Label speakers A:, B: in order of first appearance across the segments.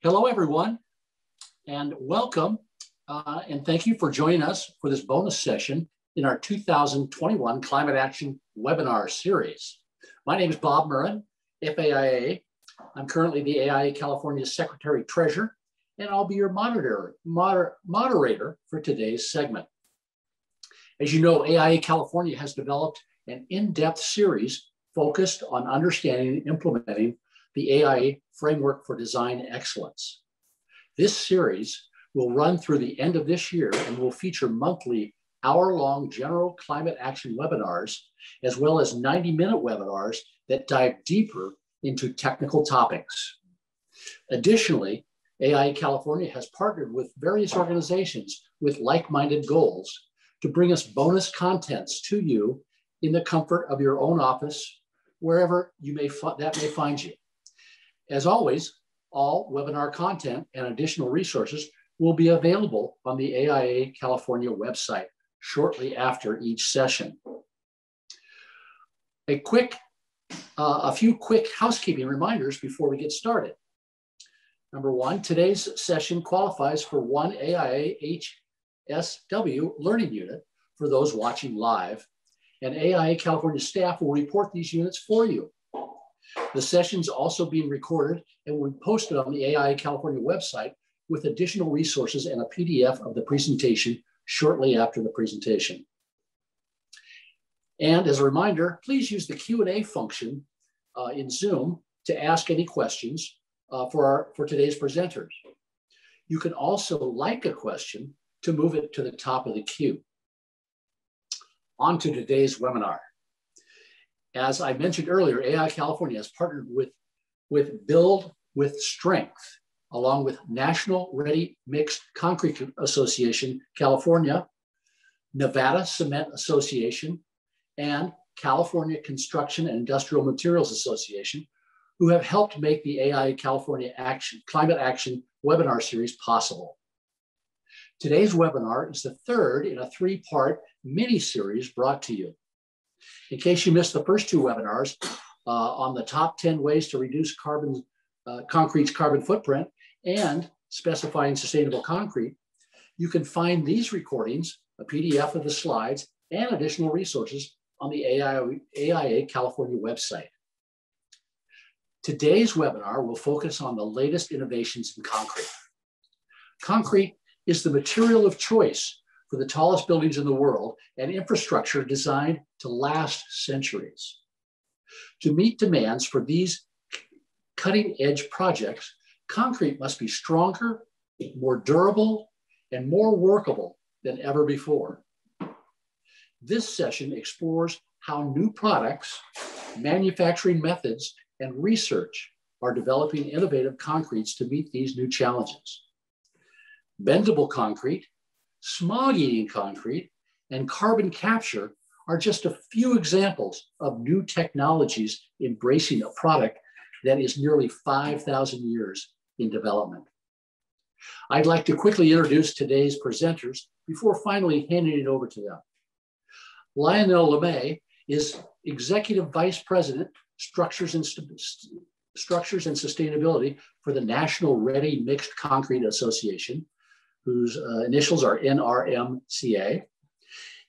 A: Hello, everyone, and welcome. Uh, and thank you for joining us for this bonus session in our 2021 Climate Action webinar series. My name is Bob Murren, FAIA. I'm currently the AIA California Secretary Treasurer, and I'll be your monitor, moder, moderator for today's segment. As you know, AIA California has developed an in-depth series focused on understanding and implementing the AIA Framework for Design Excellence. This series will run through the end of this year and will feature monthly hour-long general climate action webinars, as well as 90-minute webinars that dive deeper into technical topics. Additionally, AIA California has partnered with various organizations with like-minded goals to bring us bonus contents to you in the comfort of your own office, wherever you may that may find you. As always, all webinar content and additional resources will be available on the AIA California website shortly after each session. A quick, uh, a few quick housekeeping reminders before we get started. Number one, today's session qualifies for one AIA HSW learning unit for those watching live, and AIA California staff will report these units for you. The session's also being recorded and will be posted on the AIA California website with additional resources and a PDF of the presentation shortly after the presentation. And as a reminder, please use the Q&A function uh, in Zoom to ask any questions uh, for, our, for today's presenters. You can also like a question to move it to the top of the queue. On to today's webinar. As I mentioned earlier, AI California has partnered with, with Build with Strength, along with National Ready Mixed Concrete Association, California, Nevada Cement Association, and California Construction and Industrial Materials Association, who have helped make the AI California Action, Climate Action webinar series possible. Today's webinar is the third in a three-part mini-series brought to you. In case you missed the first two webinars uh, on the top 10 ways to reduce carbon, uh, concrete's carbon footprint and specifying sustainable concrete, you can find these recordings, a PDF of the slides, and additional resources on the AIA, AIA California website. Today's webinar will focus on the latest innovations in concrete. Concrete is the material of choice for the tallest buildings in the world and infrastructure designed to last centuries. To meet demands for these cutting edge projects, concrete must be stronger, more durable, and more workable than ever before. This session explores how new products, manufacturing methods, and research are developing innovative concretes to meet these new challenges. Bendable concrete smog eating concrete, and carbon capture are just a few examples of new technologies embracing a product that is nearly 5,000 years in development. I'd like to quickly introduce today's presenters before finally handing it over to them. Lionel Lemay is Executive Vice President, Structures and, Structures and Sustainability for the National Ready Mixed Concrete Association, whose uh, initials are NRMCA.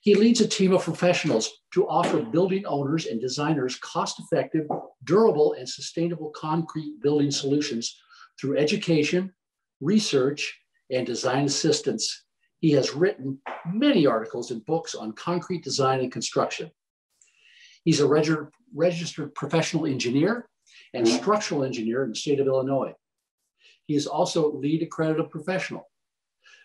A: He leads a team of professionals to offer building owners and designers cost-effective, durable, and sustainable concrete building solutions through education, research, and design assistance. He has written many articles and books on concrete design and construction. He's a reg registered professional engineer and structural engineer in the state of Illinois. He is also LEED accredited professional.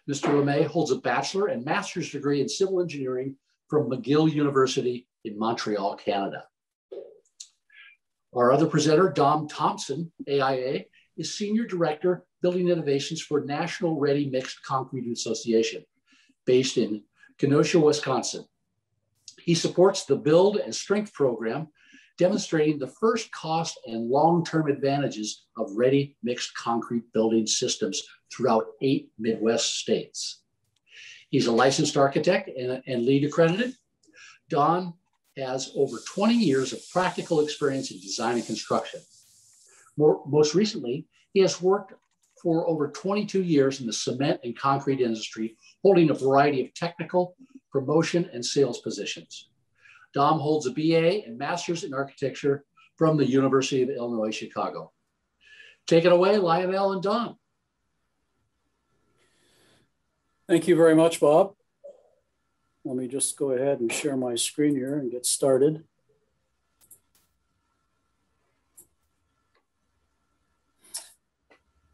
A: Mr. Lemay holds a bachelor and master's degree in civil engineering from McGill University in Montreal, Canada. Our other presenter, Donn Thompson, AIA, is Senior Director, Building Innovations for National Ready Mixed Concrete Association, based in Kenosha, Wisconsin. He supports the Build and Strength program, demonstrating the first cost and long-term advantages of ready mixed concrete building systems throughout eight Midwest states. He's a licensed architect and, and LEED accredited. Donn has over 20 years of practical experience in design and construction. More, most recently, he has worked for over 22 years in the cement and concrete industry, holding a variety of technical, promotion, and sales positions. Donn holds a BA and Master's in Architecture from the University of Illinois, Chicago. Take it away, Lionel and Donn.
B: Thank you very much, Bob. Let me just go ahead and share my screen here and get started.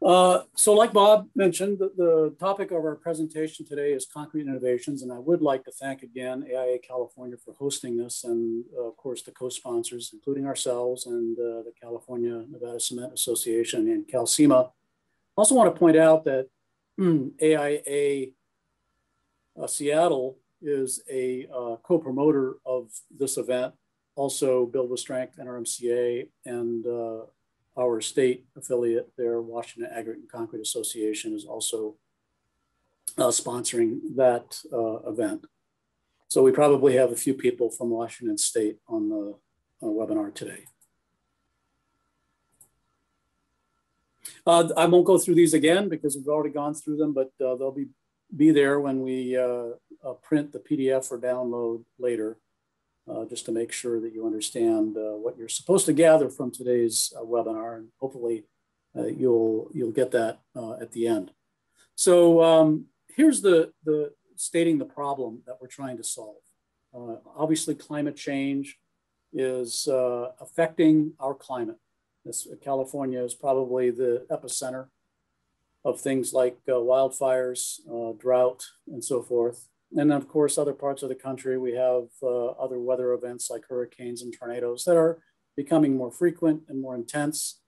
B: Uh, so like Bob mentioned, the, the, topic of our presentation today is concrete innovations. And I would like to thank again AIA California for hosting this and uh, of course the co-sponsors, including ourselves and uh, the California Nevada Cement Association and CalCIMA. I also want to point out that AIA uh, Seattle is a uh, co-promoter of this event. Also Build with Strength, NRMCA, and uh, our state affiliate there, Washington Aggregate and Concrete Association, is also uh, sponsoring that uh, event. So we probably have a few people from Washington State on the uh, webinar today. Uh, I won't go through these again because we've already gone through them, but uh, they'll be, be there when we uh, print the PDF or download later uh, just to make sure that you understand uh, what you're supposed to gather from today's uh, webinar. And hopefully uh, you'll, you'll get that uh, at the end. So um, here's the, the stating the problem that we're trying to solve. Uh, obviously, climate change is affecting our climate. This, California is probably the epicenter of things like wildfires, drought, and so forth. And of course, other parts of the country, we have uh, other weather events like hurricanes and tornadoes that are becoming more frequent and more intense,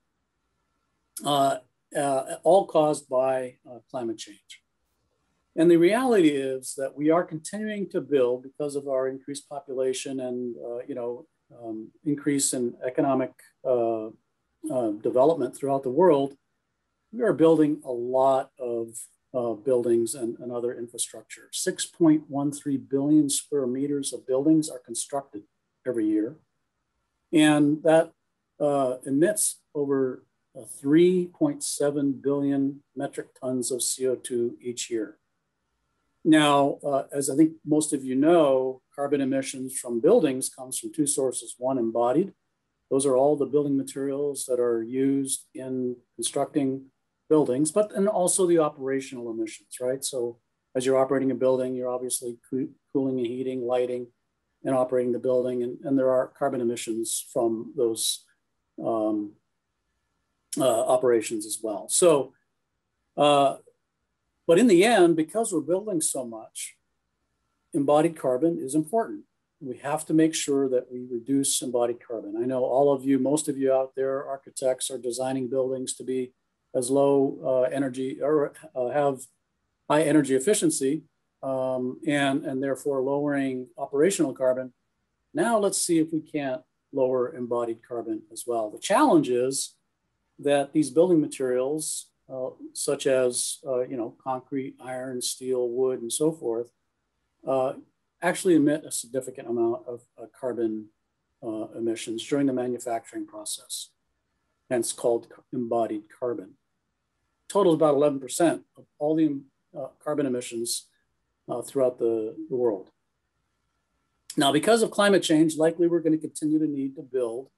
B: uh, uh, all caused by uh, climate change. And the reality is that we are continuing to build because of our increased population and, uh, you know, um, increase in economic uh, development throughout the world. We are building a lot of uh, buildings and, and other infrastructure. 6.13 billion square meters of buildings are constructed every year. And that uh, emits over uh, 3.7 billion metric tons of CO2 each year. Now, uh, as I think most of you know, carbon emissions from buildings comes from two sources. One, embodied. Those are all the building materials that are used in constructing buildings, but and also the operational emissions, right? So as you're operating a building, you're obviously co cooling and heating, lighting, and operating the building, and, and there are carbon emissions from those um, uh, operations as well. So, uh, but in the end, because we're building so much, embodied carbon is important. We have to make sure that we reduce embodied carbon. I know all of you, most of you out there, architects are designing buildings to be as low uh, energy or uh, have high energy efficiency um, and, and therefore lowering operational carbon. Now let's see if we can't lower embodied carbon as well. The challenge is that these building materials, uh, such as uh, you know concrete, iron, steel, wood, and so forth, uh, actually emit a significant amount of uh, carbon emissions during the manufacturing process, hence called embodied carbon totals about 11% of all the uh, carbon emissions uh, throughout the, the world. Now, because of climate change, likely we're going to continue to need to build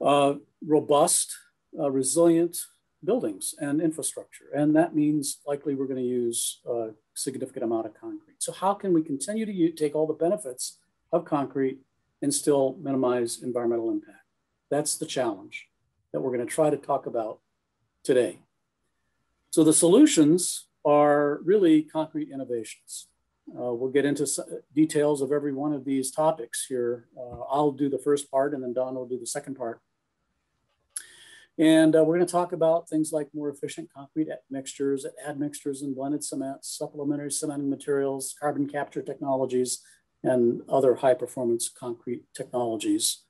B: uh, robust, uh, resilient buildings and infrastructure. And that means likely we're going to use a significant amount of concrete. So how can we continue to take all the benefits of concrete and still minimize environmental impact? That's the challenge that we're going to try to talk about today. So the solutions are really concrete innovations. Uh, we'll get into details of every one of these topics here. Uh, I'll do the first part and then Donn will do the second part. And uh, we're gonna talk about things like more efficient concrete mixtures, admixtures and blended cements, supplementary cementing materials, carbon capture technologies, and other high performance concrete technologies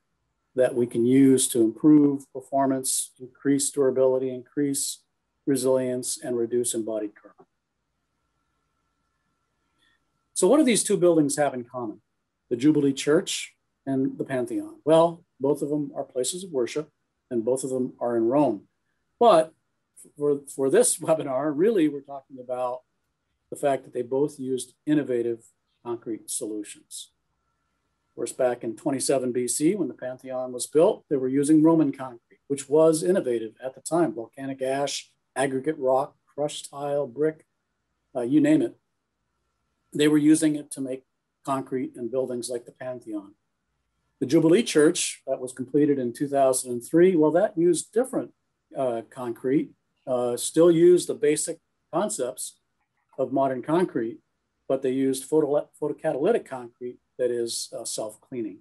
B: that we can use to improve performance, increase durability, increase resilience, and reduce embodied carbon. So what do these two buildings have in common? The Jubilee Church and the Pantheon. Well, both of them are places of worship and both of them are in Rome. But for, for this webinar, really, we're talking about the fact that they both used innovative concrete solutions. Of course, back in 27 BC, when the Pantheon was built, they were using Roman concrete, which was innovative at the time volcanic ash, aggregate rock, crushed tile, brick, uh, you name it. They were using it to make concrete and buildings like the Pantheon. The Jubilee Church that was completed in 2003, well, that used different uh, concrete, uh, still used the basic concepts of modern concrete, but they used photo, photocatalytic concrete that is uh, self-cleaning.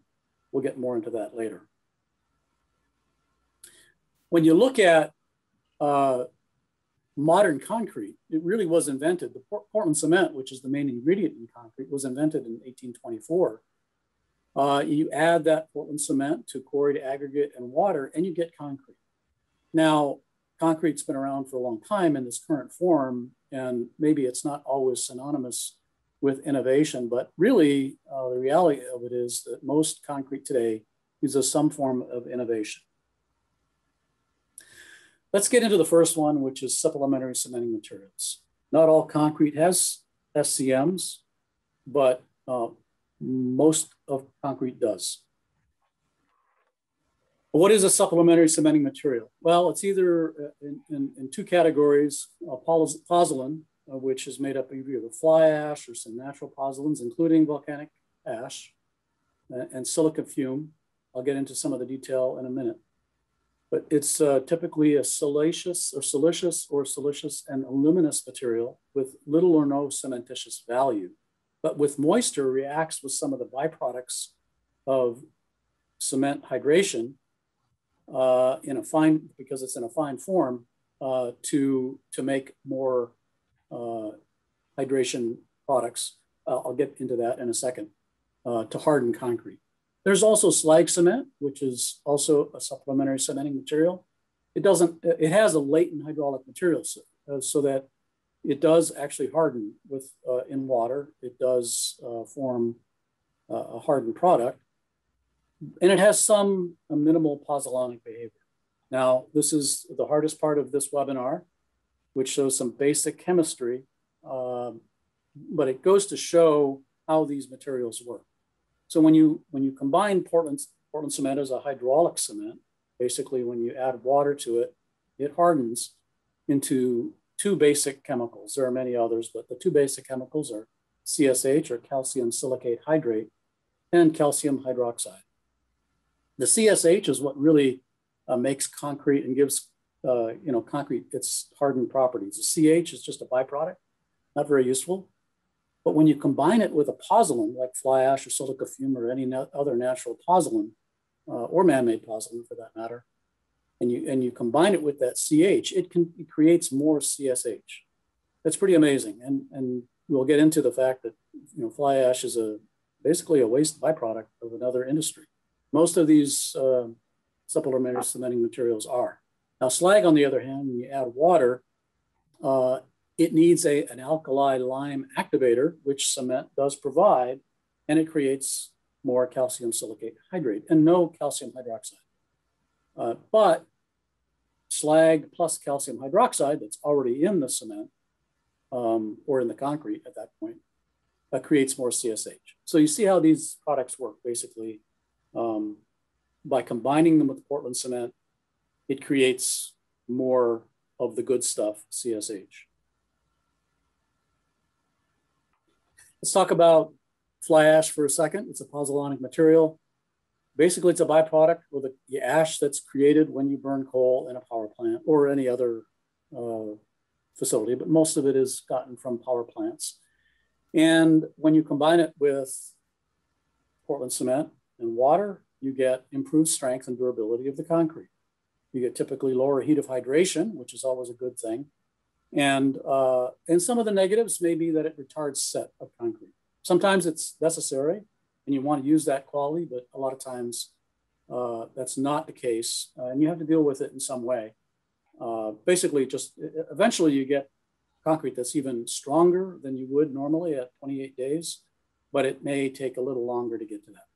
B: We'll get more into that later. When you look at uh, modern concrete, it really was invented. The Portland cement, which is the main ingredient in concrete, was invented in 1824. Uh, you add that Portland cement to quarried aggregate and water, and you get concrete. Now, concrete's been around for a long time in this current form, and maybe it's not always synonymous with innovation, but really uh, the reality of it is that most concrete today uses some form of innovation. Let's get into the first one, which is supplementary cementing materials. Not all concrete has SCMs, but uh, most of concrete does. What is a supplementary cementing material? Well, it's either uh, in, in, in two categories, uh, pozzolan, uh, which is made up of either fly ash or some natural pozzolans, including volcanic ash uh, and silica fume. I'll get into some of the detail in a minute but it's uh, typically a siliceous or silicious or silicious and aluminous material with little or no cementitious value. But with moisture reacts with some of the byproducts of cement hydration uh, in a fine, because it's in a fine form, uh, to, to make more uh, hydration products. I'll get into that in a second, uh, to harden concrete. There's also slag cement, which is also a supplementary cementing material. It doesn't, it has a latent hydraulic material so, uh, so that it does actually harden with uh, in water. It does uh, form uh, a hardened product, and it has some minimal pozzolanic behavior. Now, this is the hardest part of this webinar, which shows some basic chemistry, um, but it goes to show how these materials work. So when you when you combine Portland Portland cement as a hydraulic cement, basically when you add water to it, it hardens into two basic chemicals. There are many others, but the two basic chemicals are CSH or calcium silicate hydrate and calcium hydroxide. The CSH is what really uh, makes concrete and gives uh, you know concrete its hardened properties. The CH is just a byproduct, not very useful. But when you combine it with a pozzolan like fly ash or silica fume or any other natural pozzolan, uh, or man-made pozzolan for that matter, and you and you combine it with that CH, it can it creates more CSH. That's pretty amazing. And and we'll get into the fact that you know fly ash is a basically a waste byproduct of another industry. Most of these uh, supplementary cementing materials are. Now slag, on the other hand, when you add water, uh, it needs a, an alkali lime activator, which cement does provide, and it creates more calcium silicate hydrate and no calcium hydroxide. Uh, but slag plus calcium hydroxide that's already in the cement um, or in the concrete at that point uh, creates more CSH. So you see how these products work basically. Um, by combining them with Portland cement, it creates more of the good stuff, CSH. Let's talk about fly ash for a second. It's a pozzolanic material. Basically, it's a byproduct of the, the ash that's created when you burn coal in a power plant or any other uh, facility, but most of it is gotten from power plants. And when you combine it with Portland cement and water, you get improved strength and durability of the concrete. You get typically lower heat of hydration, which is always a good thing. And, uh, and some of the negatives may be that it retards set of concrete. Sometimes it's necessary and you want to use that quality, but a lot of times uh, that's not the case. Uh, and you have to deal with it in some way. Uh, basically, just eventually you get concrete that's even stronger than you would normally at 28 days, but it may take a little longer to get to that.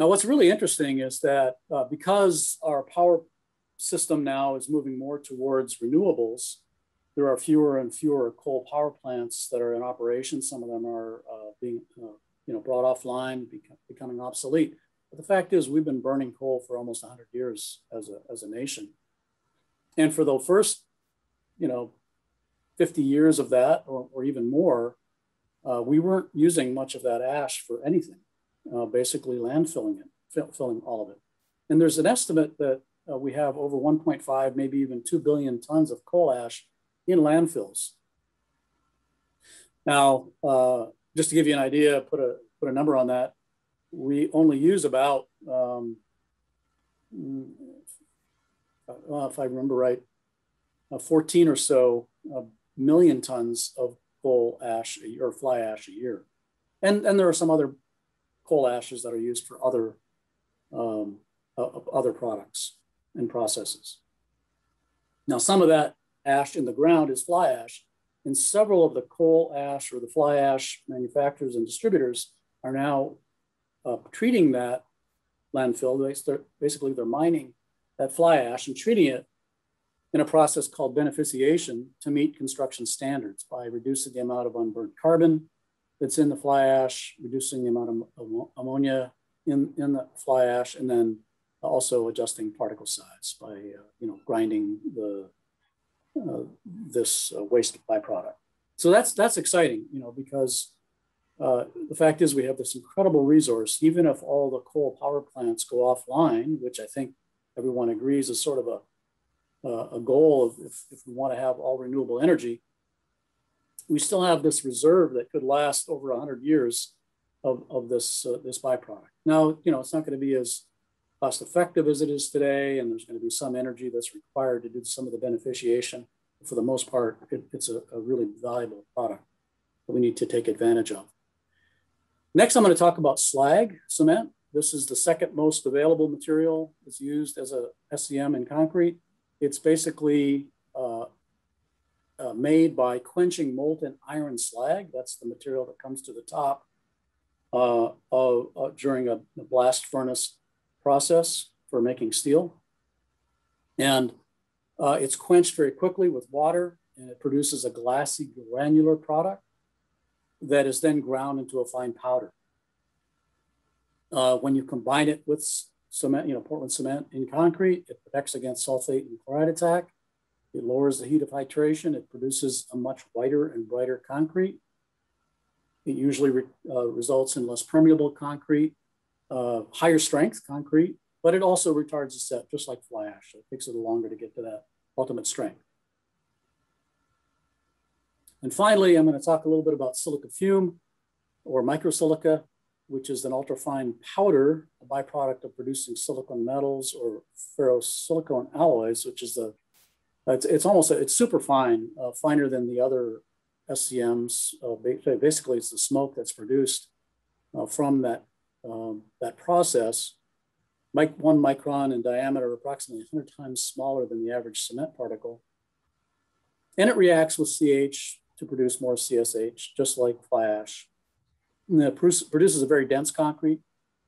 B: Now, what's really interesting is that uh, because our power system now is moving more towards renewables, there are fewer and fewer coal power plants that are in operation. Some of them are uh, being, uh, you know, brought offline, becoming obsolete. But the fact is, we've been burning coal for almost 100 years as a, as a nation. And for the first, you know, 50 years of that, or, or even more, uh, we weren't using much of that ash for anything, uh, basically landfilling it, fill, filling all of it. And there's an estimate that uh, we have over 1.5, maybe even 2 billion tons of coal ash in landfills. Now, uh, just to give you an idea, put a, put a number on that, we only use about, um, uh, if I remember right, uh, 14 or so uh, million tons of coal ash or fly ash a year. And, and there are some other coal ashes that are used for other, um, uh, other products and processes. Now, some of that ash in the ground is fly ash, and several of the coal ash or the fly ash manufacturers and distributors are now uh, treating that landfill. Basically, they're mining that fly ash and treating it in a process called beneficiation to meet construction standards by reducing the amount of unburned carbon that's in the fly ash, reducing the amount of ammonia in, in the fly ash, and then also adjusting particle size by uh, you know grinding the uh, this uh, waste byproduct. So that's that's exciting, you know, because uh, the fact is we have this incredible resource. Even if all the coal power plants go offline, which I think everyone agrees is sort of a a goal of if, if we want to have all renewable energy, we still have this reserve that could last over 100 years of, of this, uh, this byproduct. Now, you know, it's not going to be as cost effective as it is today, and there's going to be some energy that's required to do some of the beneficiation. For the most part, it, it's a, a really valuable product that we need to take advantage of. Next, I'm going to talk about slag cement. This is the second most available material. It's used as a SCM in concrete. It's basically uh, uh, made by quenching molten iron slag. That's the material that comes to the top uh, uh during a, a blast furnace process for making steel. And uh, it's quenched very quickly with water and it produces a glassy granular product that is then ground into a fine powder. Uh, when you combine it with cement, you know, Portland cement in concrete, it protects against sulfate and chloride attack. It lowers the heat of hydration. It produces a much whiter and brighter concrete. It usually re, uh, results in less permeable concrete uh, higher strength concrete, but it also retards the set just like fly ash. So it takes a little longer to get to that ultimate strength. And finally, I'm going to talk a little bit about silica fume or microsilica, which is an ultrafine powder, a byproduct of producing silicon metals or ferrosilicon alloys, which is the, it's, it's almost, it's super fine, uh, finer than the other SCMs. Uh, basically, it's the smoke that's produced uh, from that um, that process, mic one micron in diameter, approximately 100 times smaller than the average cement particle. And it reacts with CH to produce more CSH, just like fly ash. And it produces a very dense concrete,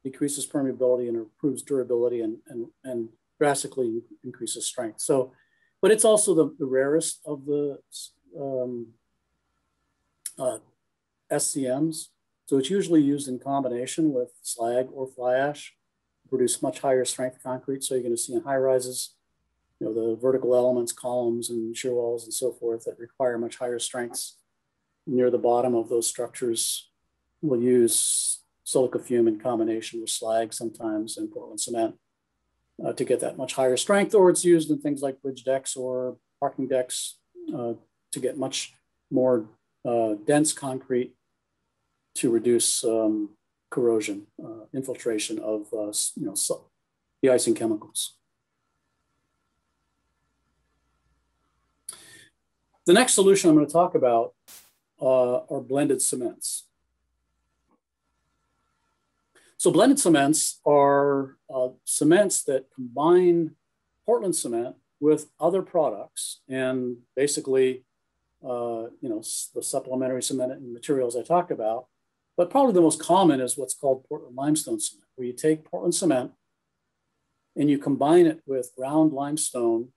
B: decreases permeability and improves durability and, and, and drastically increases strength. So, but it's also the, the rarest of the um, uh, SCMs. So it's usually used in combination with slag or fly ash to produce much higher strength concrete. So you're going to see in high rises, you know, the vertical elements, columns and shear walls and so forth that require much higher strengths near the bottom of those structures. We'll use silica fume in combination with slag sometimes and Portland cement uh, to get that much higher strength, or it's used in things like bridge decks or parking decks uh, to get much more uh, dense concrete to reduce um, corrosion, uh, infiltration of uh, you know, the icing chemicals. The next solution I'm going to talk about uh, are blended cements. So blended cements are uh, cements that combine Portland cement with other products and basically, uh, you know, the supplementary cement materials I talked about But probably the most common is what's called Portland limestone cement, where you take Portland cement and you combine it with ground limestone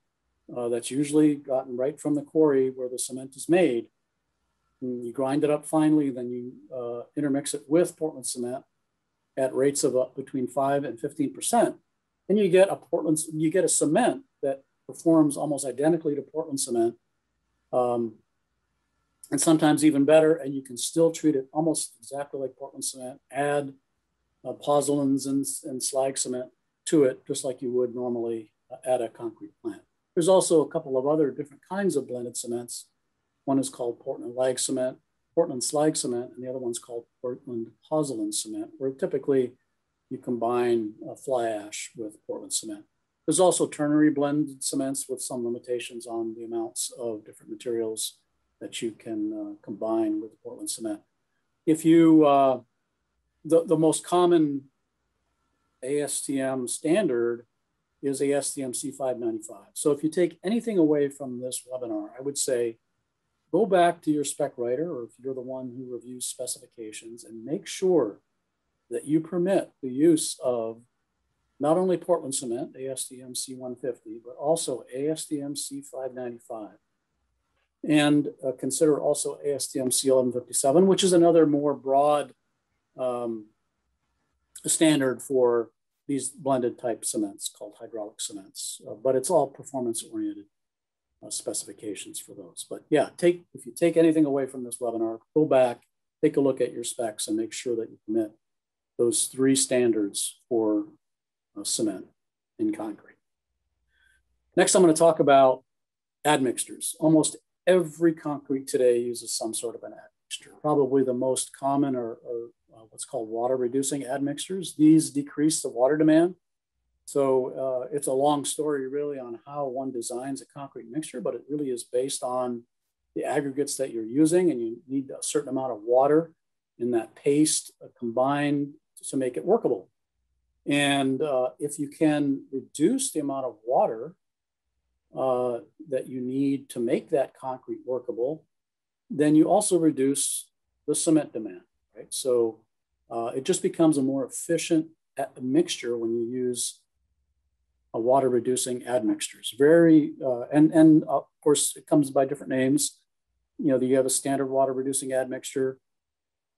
B: uh, that's usually gotten right from the quarry where the cement is made. And you grind it up finely, then you uh, intermix it with Portland cement at rates of up between five and 15%. And you get a Portland, you get a cement that performs almost identically to Portland cement. Um, and sometimes even better, and you can still treat it almost exactly like Portland cement, add uh, pozzolans and, and slag cement to it, just like you would normally uh, at a concrete plant. There's also a couple of other different kinds of blended cements. One is called Portland lag cement, Portland slag cement, and the other one's called Portland pozzolan cement, where typically you combine fly ash with Portland cement. There's also ternary blended cements with some limitations on the amounts of different materials that you can uh, combine with Portland cement. If you, uh, the, the most common ASTM standard is ASTM C595. So if you take anything away from this webinar, I would say go back to your spec writer, or if you're the one who reviews specifications, and make sure that you permit the use of not only Portland cement, ASTM C150, but also ASTM C595. And uh, consider also ASTM C1157, which is another more broad um, standard for these blended type cements called hydraulic cements, uh, but it's all performance oriented uh, specifications for those. But yeah, take if you take anything away from this webinar, go back, take a look at your specs and make sure that you commit those three standards for uh, cement in concrete. Next, I'm going to talk about admixtures. Almost every concrete today uses some sort of an admixture. Probably the most common are, are uh, what's called water reducing admixtures. These decrease the water demand. So uh, it's a long story really on how one designs a concrete mixture, but it really is based on the aggregates that you're using and you need a certain amount of water in that paste uh, combined to make it workable. And uh, if you can reduce the amount of water uh, that you need to make that concrete workable, then you also reduce the cement demand, right? So uh, it just becomes a more efficient mixture when you use a water reducing admixtures. Very, uh, and, and of course it comes by different names. You know, you have a standard water reducing admixture,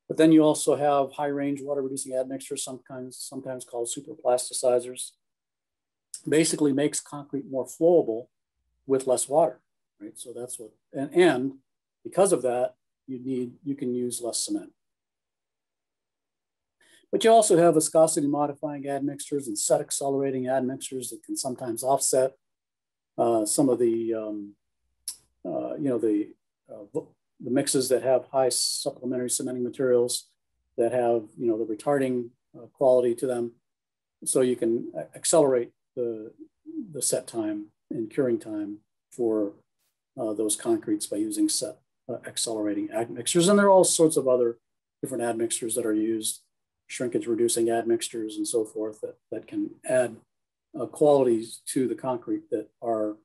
B: but then you also have high range water reducing admixtures, sometimes, sometimes called superplasticizers. Basically makes concrete more flowable with less water, right? So that's what, and, and because of that, you need, you can use less cement. But you also have viscosity modifying admixtures and set accelerating admixtures that can sometimes offset uh, some of the, um, uh, you know, the, uh, the mixes that have high supplementary cementing materials that have, you know, the retarding uh, quality to them. So you can accelerate the, the set time and curing time for uh, those concretes by using set uh, accelerating admixtures. And there are all sorts of other different admixtures that are used shrinkage reducing admixtures and so forth that, that can add uh, qualities to the concrete that are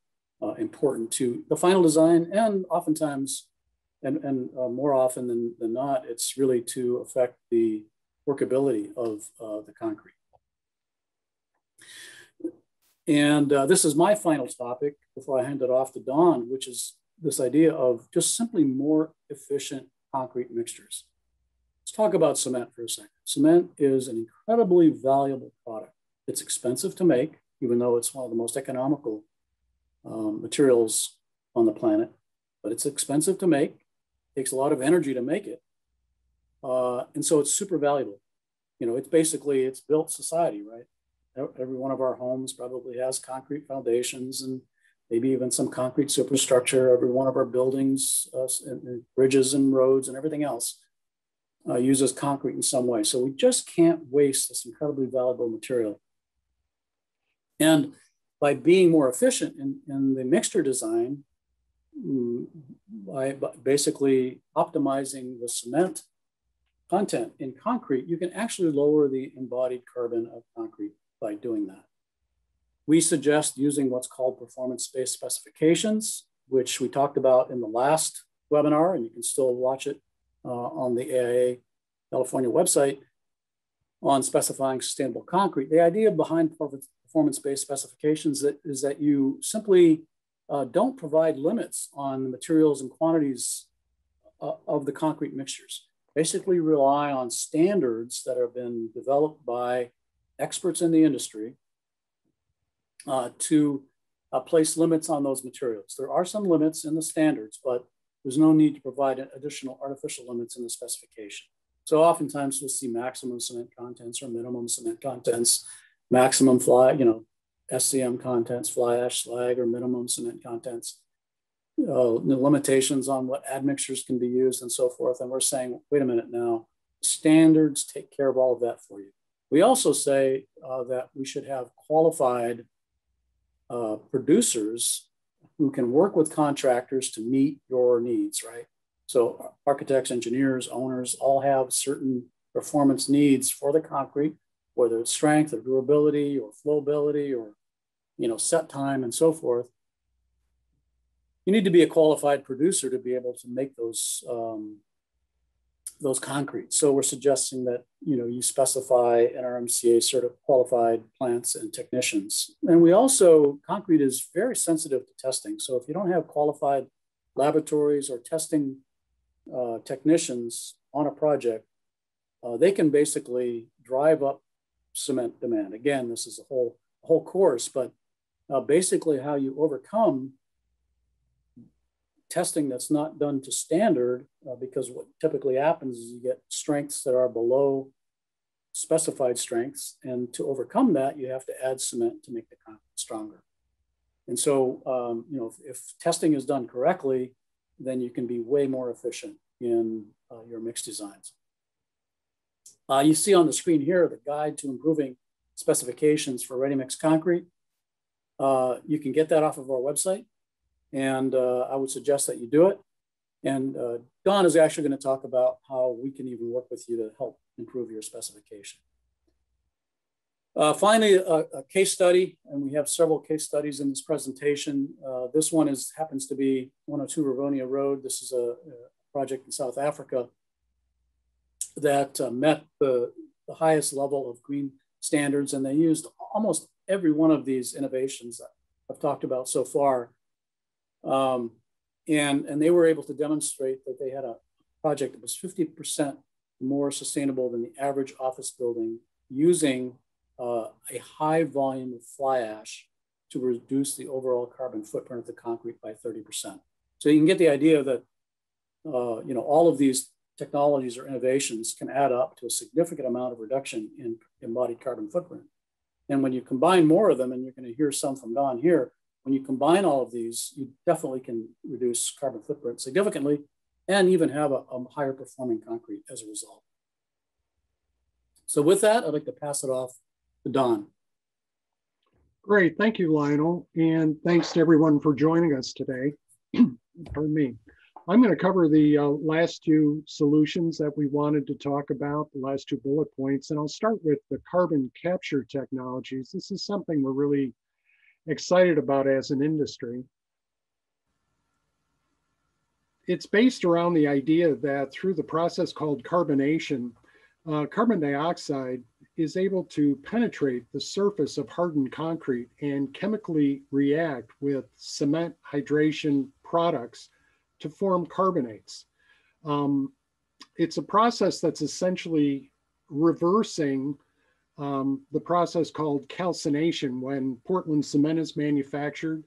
B: uh, important to the final design and oftentimes and, and uh, more often than, than not it's really to affect the workability of uh, the concrete and uh, this is my final topic before i hand it off to don which is this idea of just simply more efficient concrete mixtures Let's talk about cement for a second. Cement is an incredibly valuable product. It's expensive to make, even though it's one of the most economical um, materials on the planet, but it's expensive to make. It takes a lot of energy to make it. Uh, and so it's super valuable. You know, it's basically, it's built society, right? Every one of our homes probably has concrete foundations and maybe even some concrete superstructure. Every one of our buildings, uh, and, and bridges and roads and everything else uh, uses concrete in some way. So we just can't waste this incredibly valuable material. And by being more efficient in, in the mixture design, mm, by basically optimizing the cement content in concrete, you can actually lower the embodied carbon of concrete by doing that. We suggest using what's called performance-based specifications, which we talked about in the last webinar, and you can still watch it on the AIA California website on specifying sustainable concrete. The idea behind performance-based specifications that is that you simply uh, don't provide limits on the materials and quantities uh, of the concrete mixtures. Basically rely on standards that have been developed by experts in the industry uh, to uh, place limits on those materials. There are some limits in the standards, but there's no need to provide additional artificial limits in the specification. So oftentimes we'll see maximum cement contents or minimum cement contents, maximum fly, you know, SCM contents, fly ash slag, or minimum cement contents. The limitations on what admixtures can be used and so forth. And we're saying, wait a minute now, standards take care of all of that for you. We also say uh, that we should have qualified uh, producers who can work with contractors to meet your needs, right? So architects, engineers, owners all have certain performance needs for the concrete, whether it's strength or durability or flowability or you know set time and so forth. You need to be a qualified producer to be able to make those um, those concrete. So we're suggesting that you know you specify NRMCA sort of qualified plants and technicians. And we also concrete is very sensitive to testing. So if you don't have qualified laboratories or testing uh, technicians on a project, uh, they can basically drive up cement demand. Again, this is a whole whole course, but uh, basically how you overcome testing that's not done to standard uh, because what typically happens is you get strengths that are below specified strengths. And to overcome that, you have to add cement to make the concrete stronger. And so, um, you know, if, if, testing is done correctly, then you can be way more efficient in uh, your mix designs. Uh, you see on the screen here the guide to improving specifications for ready mix concrete. Uh, you can get that off of our website. And uh, I would suggest that you do it. And uh, Donn is actually going to talk about how we can even work with you to help improve your specification. Uh, finally, a, a, case study, and we have several case studies in this presentation. Uh, this one is happens to be 102 Rivonia Road. This is a, a project in South Africa that uh, met the, the highest level of green standards, and they used almost every one of these innovations that I've talked about so far um, and, and they were able to demonstrate that they had a project that was 50% more sustainable than the average office building using uh, a high volume of fly ash to reduce the overall carbon footprint of the concrete by 30%. So you can get the idea that uh, you know all of these technologies or innovations can add up to a significant amount of reduction in embodied carbon footprint. And when you combine more of them, and you're going to hear some from Donn here, when you combine all of these, you definitely can reduce carbon footprint significantly and even have a, a higher performing concrete as a result. So with that, I'd like to pass it off to Donn.
C: Great, thank you, Lionel. And thanks to everyone for joining us today. Pardon me. I'm going to cover the uh, last two solutions that we wanted to talk about, the last two bullet points, and I'll start with the carbon capture technologies. This is something we're really excited about as an industry. It's based around the idea that through the process called carbonation, uh, carbon dioxide is able to penetrate the surface of hardened concrete and chemically react with cement hydration products to form carbonates. Um, it's a process that's essentially reversing um, the process called calcination when Portland cement is manufactured.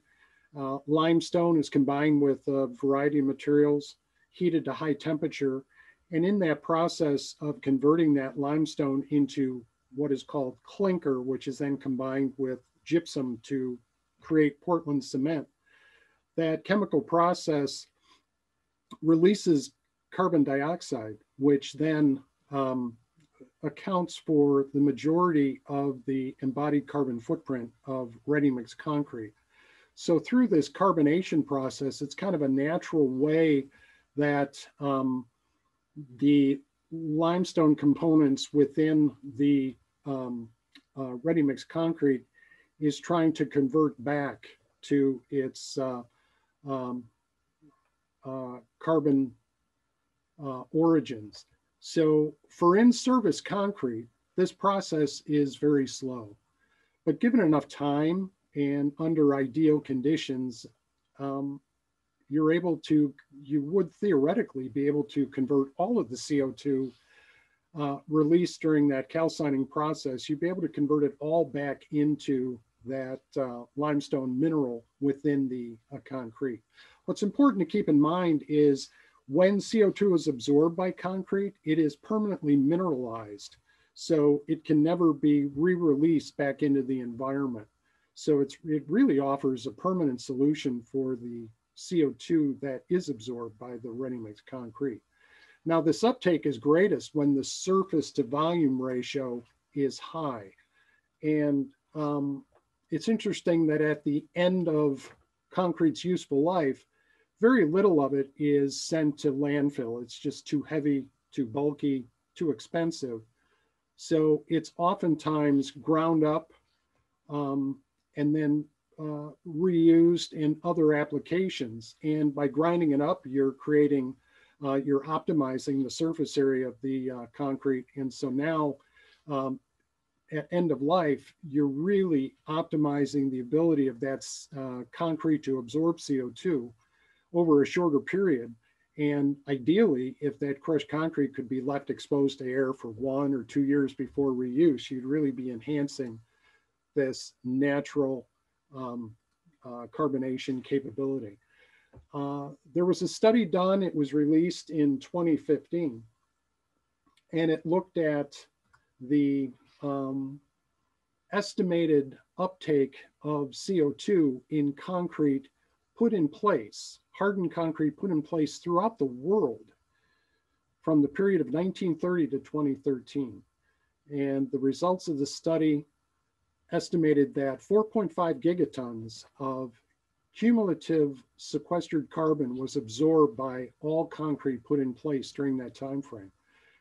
C: Uh, limestone is combined with a variety of materials heated to high temperature. And in that process of converting that limestone into what is called clinker, which is then combined with gypsum to create Portland cement, that chemical process releases carbon dioxide, which then um, accounts for the majority of the embodied carbon footprint of ready mix concrete. So through this carbonation process, it's kind of a natural way that um, the limestone components within the um, uh, ready mix concrete is trying to convert back to its uh, um, uh, carbon uh, origins. So for in-service concrete, this process is very slow. But given enough time and under ideal conditions, um, you're able to, you would theoretically be able to convert all of the CO2 uh, released during that calcining process, you'd be able to convert it all back into that uh, limestone mineral within the uh, concrete. What's important to keep in mind is when CO2 is absorbed by concrete, it is permanently mineralized. So it can never be re-released back into the environment. So it's, it really offers a permanent solution for the CO2 that is absorbed by the ready mix concrete. Now this uptake is greatest when the surface to volume ratio is high. And um, it's interesting that at the end of concrete's useful life, very little of it is sent to landfill. It's just too heavy, too bulky, too expensive. So it's oftentimes ground up um, and then uh, reused in other applications. And by grinding it up, you're creating, uh, you're optimizing the surface area of the uh, concrete. And so now um, at end of life, you're really optimizing the ability of that uh, concrete to absorb CO2 over a shorter period. And ideally, if that crushed concrete could be left exposed to air for one or two years before reuse, you'd really be enhancing this natural um, uh, carbonation capability. Uh, there was a study done, it was released in 2015, and it looked at the um, estimated uptake of CO2 in concrete put in place hardened concrete put in place throughout the world from the period of 1930 to 2013. And the results of the study estimated that 4.5 gigatons of cumulative sequestered carbon was absorbed by all concrete put in place during that time frame,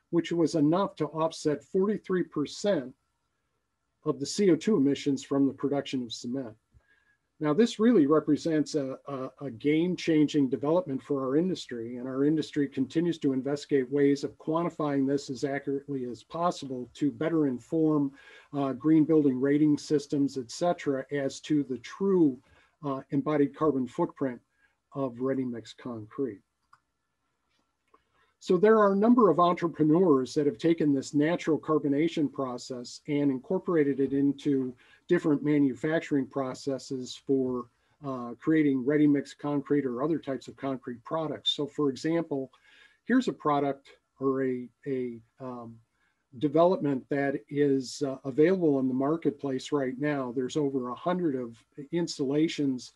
C: which was enough to offset 43% of the CO2 emissions from the production of cement. Now, this really represents a, a, a game-changing development for our industry, and our industry continues to investigate ways of quantifying this as accurately as possible to better inform uh, green building rating systems, et cetera, as to the true uh, embodied carbon footprint of ready-mix concrete. So there are a number of entrepreneurs that have taken this natural carbonation process and incorporated it into different manufacturing processes for uh, creating ready mix concrete or other types of concrete products. So for example, here's a product or a, a um, development that is uh, available in the marketplace right now. There's over a hundred of installations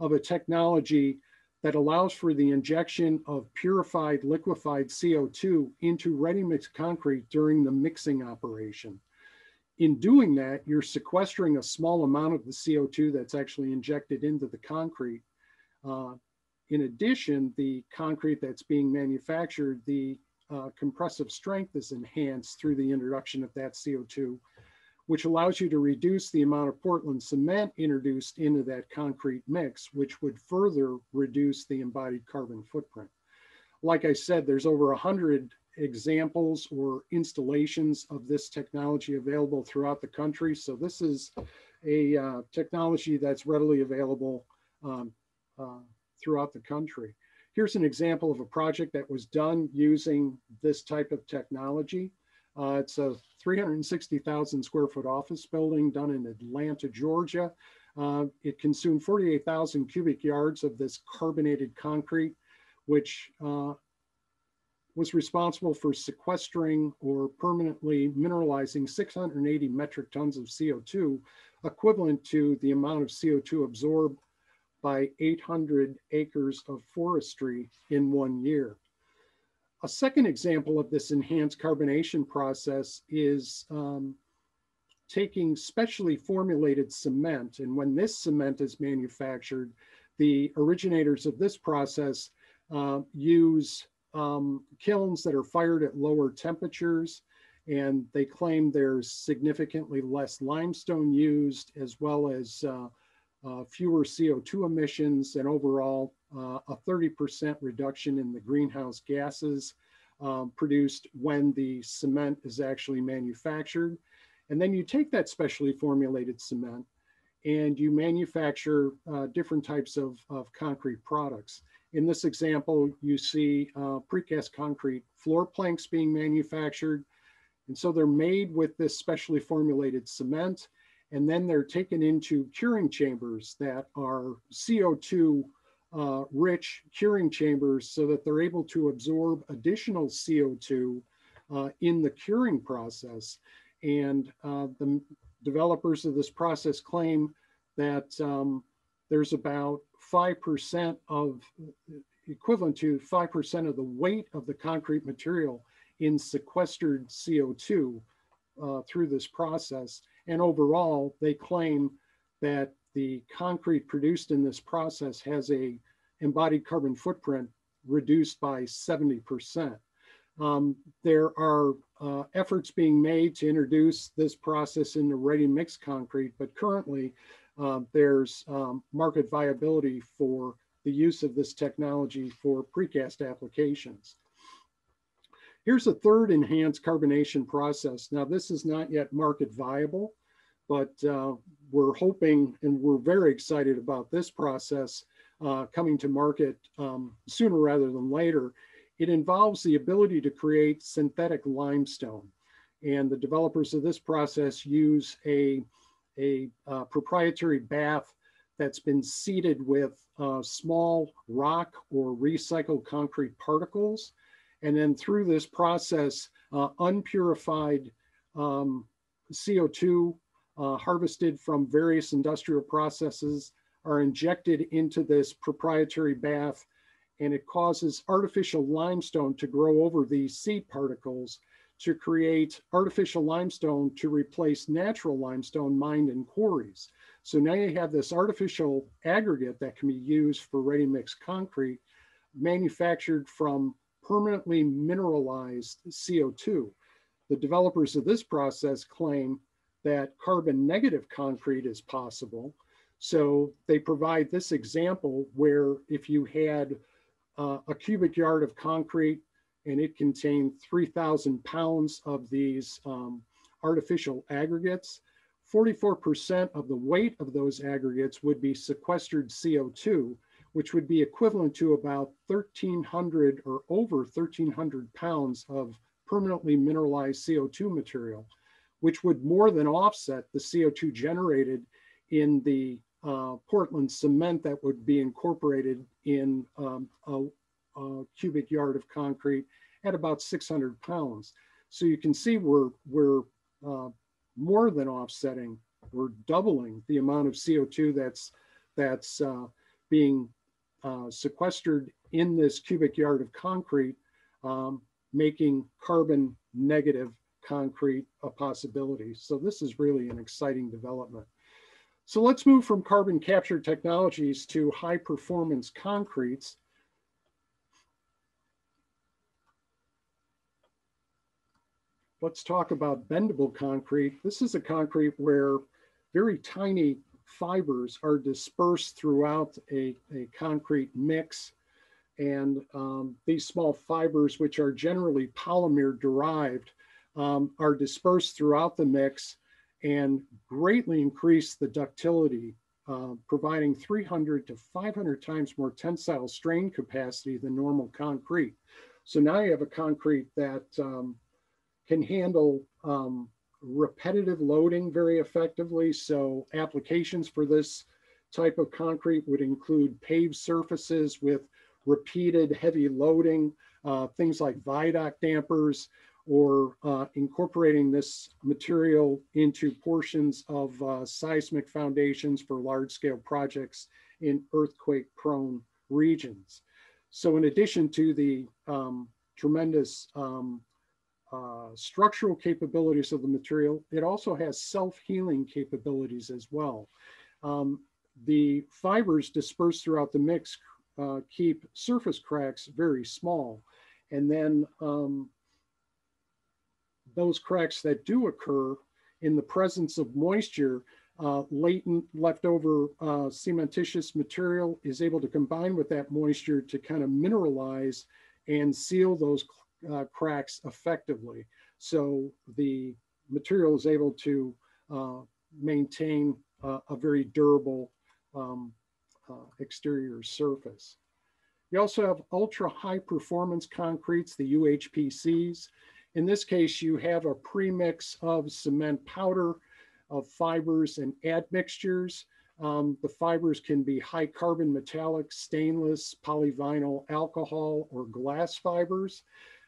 C: of a technology that allows for the injection of purified liquefied CO2 into ready mix concrete during the mixing operation in doing that, you're sequestering a small amount of the CO2 that's actually injected into the concrete. Uh, in addition, the concrete that's being manufactured, the uh, compressive strength is enhanced through the introduction of that CO2, which allows you to reduce the amount of Portland cement introduced into that concrete mix, which would further reduce the embodied carbon footprint. Like I said, there's over 100 examples or installations of this technology available throughout the country. So this is a uh, technology that's readily available um, uh, throughout the country. Here's an example of a project that was done using this type of technology. Uh, it's a 360,000 square foot office building done in Atlanta, Georgia. Uh, it consumed 48,000 cubic yards of this carbonated concrete, which uh, was responsible for sequestering or permanently mineralizing 680 metric tons of CO2, equivalent to the amount of CO2 absorbed by 800 acres of forestry in one year. A second example of this enhanced carbonation process is um, taking specially formulated cement. And when this cement is manufactured, the originators of this process uh, use um, kilns that are fired at lower temperatures and they claim there's significantly less limestone used as well as uh, uh, fewer CO2 emissions and overall uh, a 30% reduction in the greenhouse gases um, produced when the cement is actually manufactured. And then you take that specially formulated cement and you manufacture uh, different types of, of concrete products. In this example, you see uh, precast concrete floor planks being manufactured. And so they're made with this specially formulated cement, and then they're taken into curing chambers that are CO2 uh, rich curing chambers so that they're able to absorb additional CO2 uh, in the curing process. And uh, the developers of this process claim that um, there's about 5% of equivalent to 5% of the weight of the concrete material in sequestered CO2 uh, through this process. And overall, they claim that the concrete produced in this process has a embodied carbon footprint reduced by 70%. Um, there are uh, efforts being made to introduce this process into ready mix concrete, but currently uh, there's um, market viability for the use of this technology for precast applications. Here's a third enhanced carbonation process. Now this is not yet market viable, but uh, we're hoping and we're very excited about this process uh, coming to market um, sooner rather than later. It involves the ability to create synthetic limestone. And the developers of this process use a, a uh, proprietary bath that's been seeded with uh, small rock or recycled concrete particles. And then through this process, uh, unpurified um, CO2 uh, harvested from various industrial processes are injected into this proprietary bath and it causes artificial limestone to grow over these seed particles to create artificial limestone to replace natural limestone mined in quarries. So now you have this artificial aggregate that can be used for ready mix concrete manufactured from permanently mineralized CO2. The developers of this process claim that carbon negative concrete is possible. So they provide this example where if you had uh, a cubic yard of concrete and it contained 3,000 pounds of these um, artificial aggregates, 44% of the weight of those aggregates would be sequestered CO2, which would be equivalent to about 1,300 or over 1,300 pounds of permanently mineralized CO2 material, which would more than offset the CO2 generated in the uh, Portland cement that would be incorporated in um, a, a, cubic yard of concrete at about 600 pounds. So you can see we're, we're uh, more than offsetting, we're doubling the amount of CO2 that's, that's uh, being uh, sequestered in this cubic yard of concrete, um, making carbon negative concrete a possibility. So this is really an exciting development. So let's move from carbon capture technologies to high performance concretes. Let's talk about bendable concrete. This is a concrete where very tiny fibers are dispersed throughout a, a concrete mix. And um, these small fibers, which are generally polymer derived, um, are dispersed throughout the mix and greatly increase the ductility, uh, providing 300 to 500 times more tensile strain capacity than normal concrete. So now you have a concrete that um, can handle um, repetitive loading very effectively. So applications for this type of concrete would include paved surfaces with repeated heavy loading, uh, things like viaduct dampers, or uh, incorporating this material into portions of uh, seismic foundations for large scale projects in earthquake prone regions. So in addition to the um, tremendous um, uh, structural capabilities of the material, it also has self-healing capabilities as well. Um, the fibers dispersed throughout the mix uh, keep surface cracks very small. And then um, those cracks that do occur in the presence of moisture, uh, latent leftover uh, cementitious material is able to combine with that moisture to kind of mineralize and seal those uh, cracks effectively. So the material is able to uh, maintain uh, a very durable um, uh, exterior surface. You also have ultra high performance concretes, the UHPCs. In this case, you have a premix of cement powder, of fibers and admixtures. Um, the fibers can be high carbon metallic, stainless, polyvinyl, alcohol, or glass fibers.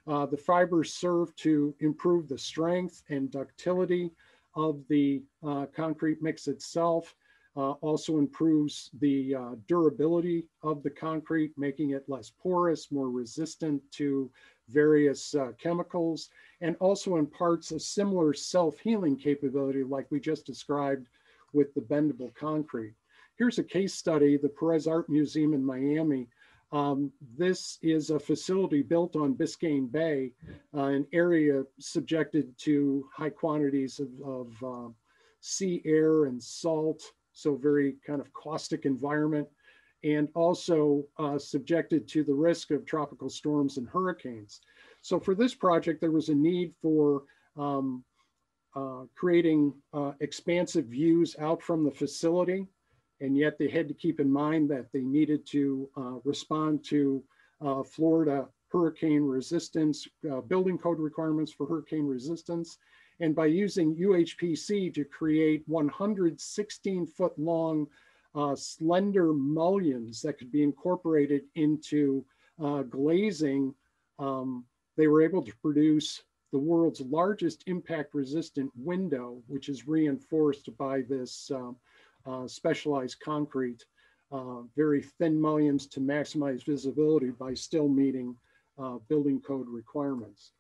C: Uh, the fibers serve to improve the strength and ductility of the uh, concrete mix itself. Uh, also improves the uh, durability of the concrete, making it less porous, more resistant to various uh, chemicals, and also imparts a similar self-healing capability like we just described with the bendable concrete. Here's a case study, the Perez Art Museum in Miami. Um, this is a facility built on Biscayne Bay, uh, an area subjected to high quantities of, of uh, sea air and salt, so very kind of caustic environment, and also uh, subjected to the risk of tropical storms and hurricanes. So for this project, there was a need for um, uh, creating uh, expansive views out from the facility. And yet they had to keep in mind that they needed to uh, respond to uh, Florida hurricane resistance, uh, building code requirements for hurricane resistance. And by using UHPC to create 116 foot long uh, slender mullions that could be incorporated into glazing, um, they were able to produce the world's largest impact resistant window, which is reinforced by this um, uh, specialized concrete, uh, very thin mullions to maximize visibility by still meeting uh, building code requirements.